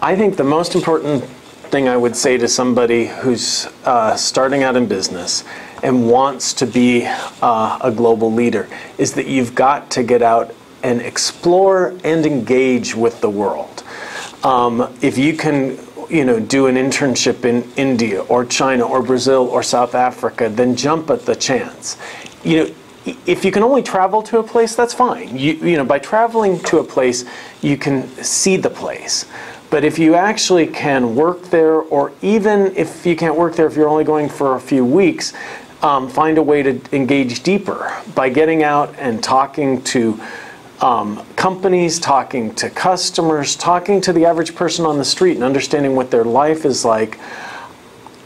I think the most important thing I would say to somebody who's uh, starting out in business and wants to be uh, a global leader is that you've got to get out and explore and engage with the world. Um, if you can you know, do an internship in India or China or Brazil or South Africa, then jump at the chance. You know, if you can only travel to a place, that's fine. You, you know, by traveling to a place, you can see the place. But if you actually can work there, or even if you can't work there, if you're only going for a few weeks, um, find a way to engage deeper by getting out and talking to um, companies, talking to customers, talking to the average person on the street, and understanding what their life is like.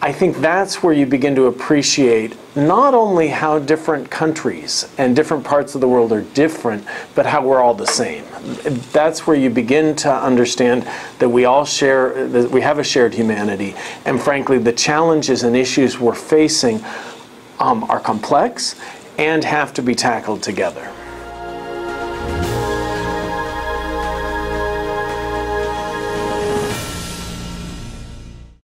I think that's where you begin to appreciate not only how different countries and different parts of the world are different, but how we're all the same. That's where you begin to understand that we all share, that we have a shared humanity, and frankly, the challenges and issues we're facing um, are complex and have to be tackled together.